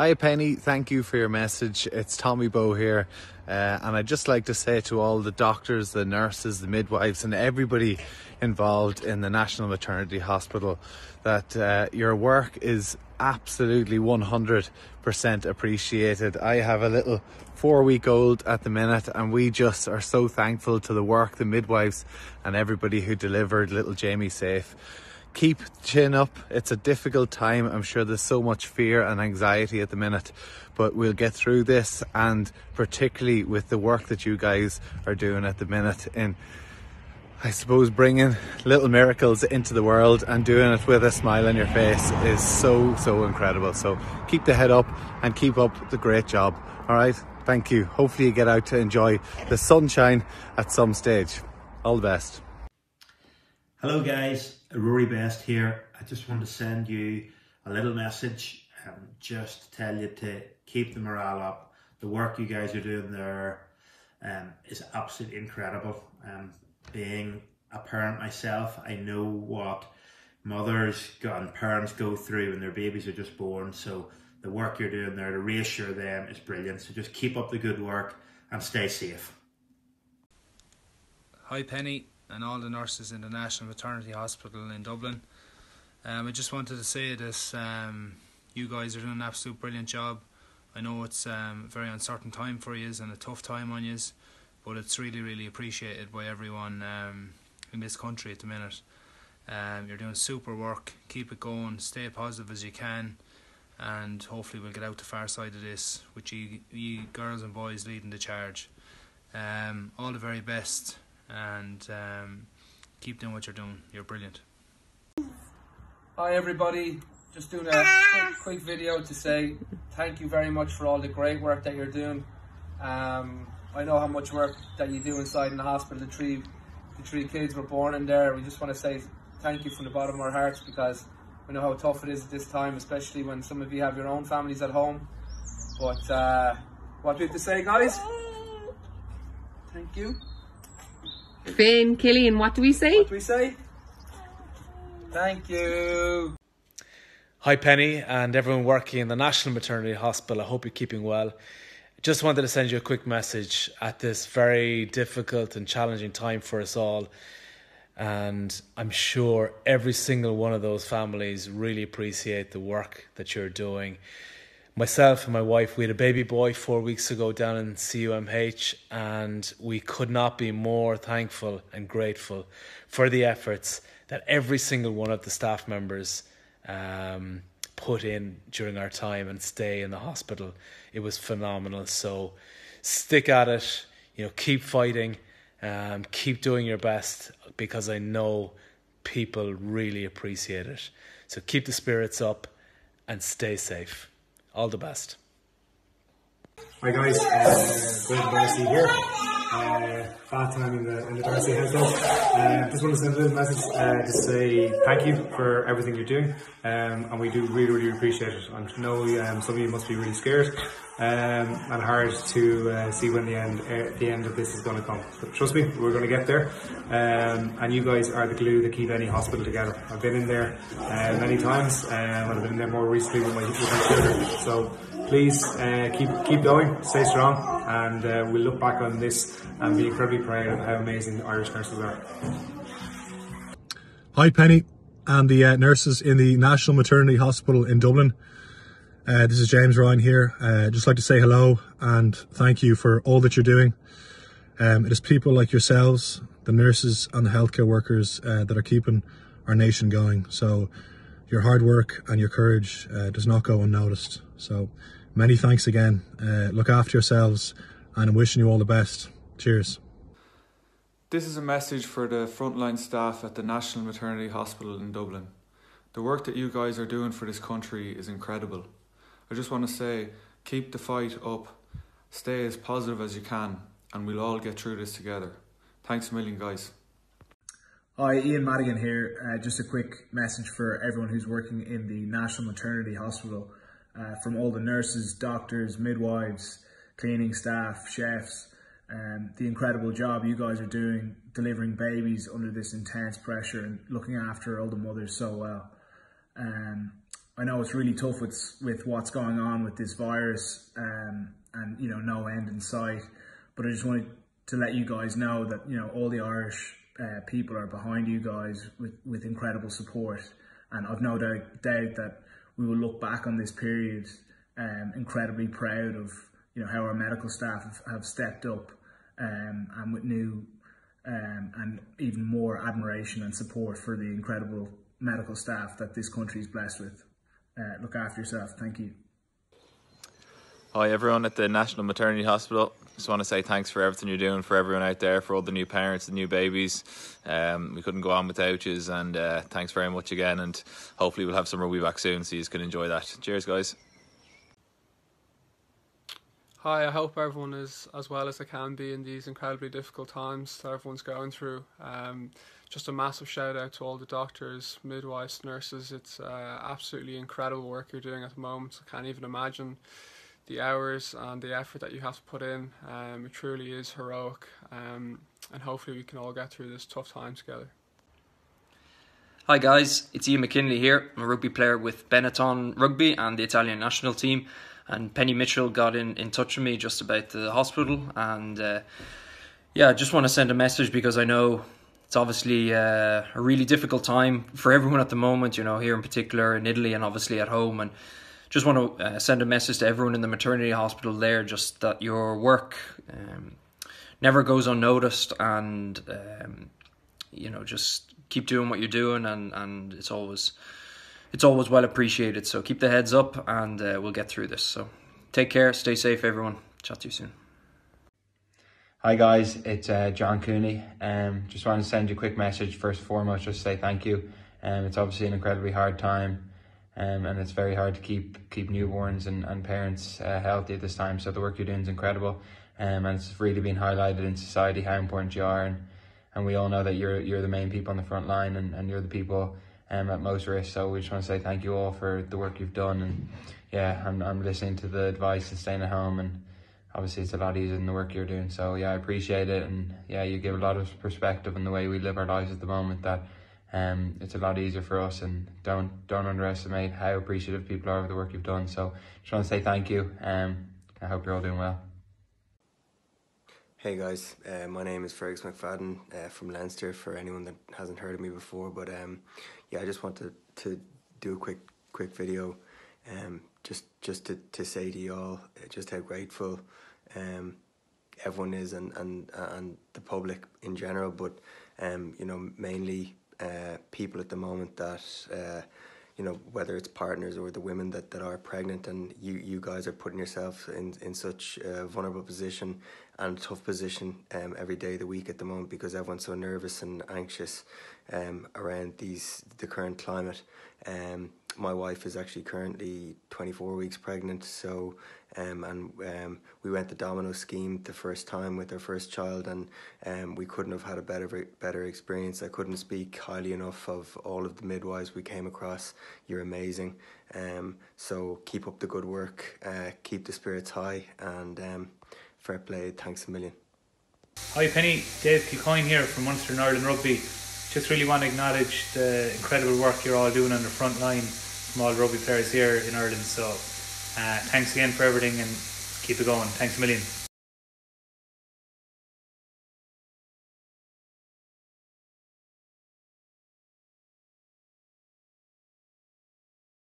Hi Penny, thank you for your message. It's Tommy Bowe here, uh, and I'd just like to say to all the doctors, the nurses, the midwives, and everybody involved in the National Maternity Hospital that uh, your work is absolutely 100% appreciated. I have a little four week old at the minute, and we just are so thankful to the work, the midwives, and everybody who delivered little Jamie safe keep chin up. It's a difficult time. I'm sure there's so much fear and anxiety at the minute, but we'll get through this. And particularly with the work that you guys are doing at the minute in, I suppose, bringing little miracles into the world and doing it with a smile on your face is so, so incredible. So keep the head up and keep up the great job. All right. Thank you. Hopefully you get out to enjoy the sunshine at some stage. All the best. Hello guys, Rory Best here. I just want to send you a little message um, just to tell you to keep the morale up. The work you guys are doing there um, is absolutely incredible. Um, being a parent myself, I know what mothers and parents go through when their babies are just born. So the work you're doing there to reassure them is brilliant. So just keep up the good work and stay safe. Hi Penny, and all the nurses in the National Maternity Hospital in Dublin. Um, I just wanted to say this: um, you guys are doing an absolute brilliant job. I know it's um, a very uncertain time for you and a tough time on you, but it's really, really appreciated by everyone um, in this country at the minute. Um, you're doing super work. Keep it going. Stay positive as you can, and hopefully we'll get out the far side of this with you, you girls and boys leading the charge. Um, all the very best and um, keep doing what you're doing. You're brilliant. Hi everybody, just doing a quick, quick, video to say thank you very much for all the great work that you're doing. Um, I know how much work that you do inside in the hospital. The three, the three kids were born in there. We just want to say thank you from the bottom of our hearts because we know how tough it is at this time, especially when some of you have your own families at home. But uh, what do you have to say, guys? Thank you. Finn, Killian, what do we say? What do we say? Thank you. Hi, Penny, and everyone working in the National Maternity Hospital. I hope you're keeping well. Just wanted to send you a quick message at this very difficult and challenging time for us all. And I'm sure every single one of those families really appreciate the work that you're doing myself and my wife, we had a baby boy four weeks ago down in CUMH, and we could not be more thankful and grateful for the efforts that every single one of the staff members um, put in during our time and stay in the hospital. It was phenomenal. So stick at it, you know, keep fighting, um, keep doing your best because I know people really appreciate it. So keep the spirits up and stay safe. All the best. Hi guys, uh, Greg D'Arcy here. Uh, fat time in the, in the D'Arcy household. Uh, just want to send a little message uh, to say thank you for everything you're doing, um, and we do really, really appreciate it. I know um, some of you must be really scared um, and hard to uh, see when the end uh, the end of this is going to come. But trust me, we're going to get there. Um, and you guys are the glue that keep any hospital together. I've been in there uh, many times, um, and I've been there more recently with my, with my children. So please uh, keep keep going, stay strong, and uh, we'll look back on this and be incredibly proud of how amazing the Irish nurses are. Hi, Penny, and the uh, nurses in the National Maternity Hospital in Dublin. Uh, this is James Ryan here. Uh, just like to say hello and thank you for all that you're doing. Um, it is people like yourselves, the nurses and the healthcare workers uh, that are keeping our nation going. So your hard work and your courage uh, does not go unnoticed. So many thanks again. Uh, look after yourselves and I'm wishing you all the best. Cheers. This is a message for the frontline staff at the National Maternity Hospital in Dublin. The work that you guys are doing for this country is incredible. I just want to say keep the fight up, stay as positive as you can, and we'll all get through this together. Thanks a million, guys. Hi, Ian Madigan here. Uh, just a quick message for everyone who's working in the National Maternity Hospital. Uh, from all the nurses, doctors, midwives, cleaning staff, chefs, um, the incredible job you guys are doing delivering babies under this intense pressure and looking after all the mothers so well. Um, I know it's really tough with with what's going on with this virus, um, and you know no end in sight. But I just wanted to let you guys know that you know all the Irish uh, people are behind you guys with with incredible support, and I've no doubt, doubt that we will look back on this period um, incredibly proud of you know how our medical staff have, have stepped up um, and with new um, and even more admiration and support for the incredible medical staff that this country is blessed with. Uh, look after yourself. Thank you. Hi everyone at the National Maternity Hospital. Just want to say thanks for everything you're doing for everyone out there, for all the new parents, the new babies. Um, we couldn't go on without you, and uh, thanks very much again. And hopefully we'll have some rugby back soon, so you can enjoy that. Cheers, guys. Hi, I hope everyone is as well as they can be in these incredibly difficult times that everyone's going through. Um, just a massive shout out to all the doctors, midwives, nurses. It's uh, absolutely incredible work you're doing at the moment. I can't even imagine the hours and the effort that you have to put in. Um, it truly is heroic, um, and hopefully we can all get through this tough time together. Hi guys, it's Ian McKinley here. I'm a rugby player with Benetton Rugby and the Italian national team and Penny Mitchell got in, in touch with me just about the hospital. And uh, yeah I just want to send a message because I know it's obviously uh, a really difficult time for everyone at the moment you know here in particular in Italy and obviously at home. And just want to uh, send a message to everyone in the maternity hospital there just that your work um, never goes unnoticed and um, you know just keep doing what you're doing and, and it's always it's always well appreciated. So keep the heads up and uh, we'll get through this. So take care, stay safe, everyone. Chat to you soon. Hi guys, it's uh, John Cooney. Um, just want to send you a quick message first and foremost, just to say thank you. Um, it's obviously an incredibly hard time, um, and it's very hard to keep keep newborns and, and parents uh, healthy at this time. So the work you're doing is incredible, um, and it's really been highlighted in society how important you are, and, and we all know that you're you're the main people on the front line, and, and you're the people um, at most risk. So we just want to say thank you all for the work you've done. And yeah, I'm, I'm listening to the advice and staying at home. And obviously, it's a lot easier than the work you're doing. So yeah, I appreciate it. And yeah, you give a lot of perspective on the way we live our lives at the moment. That um, it's a lot easier for us. And don't don't underestimate how appreciative people are of the work you've done. So just want to say thank you. Um, I hope you're all doing well. Hey guys, uh, my name is Fergus McFadden uh, from Leinster. For anyone that hasn't heard of me before, but um, yeah, I just wanted to to do a quick quick video, um, just just to, to say to you all uh, just how grateful um, everyone is and, and and the public in general, but um, you know mainly uh, people at the moment that uh, you know whether it's partners or the women that, that are pregnant and you, you guys are putting yourself in, in such a vulnerable position and tough position um, every day of the week at the moment because everyone's so nervous and anxious um, around these the current climate. Um, my wife is actually currently 24 weeks pregnant, so um, and um, we went the domino scheme the first time with our first child, and um, we couldn't have had a better better experience. I couldn't speak highly enough of all of the midwives we came across. You're amazing. Um, so keep up the good work, uh, keep the spirits high, and um, fair play. Thanks a million. Hi Penny, Dave Kilcoyne here from Munster and Ireland Rugby. Just really want to acknowledge the incredible work you're all doing on the front line from all the rugby players here in Ireland. So uh, thanks again for everything and keep it going. Thanks a million.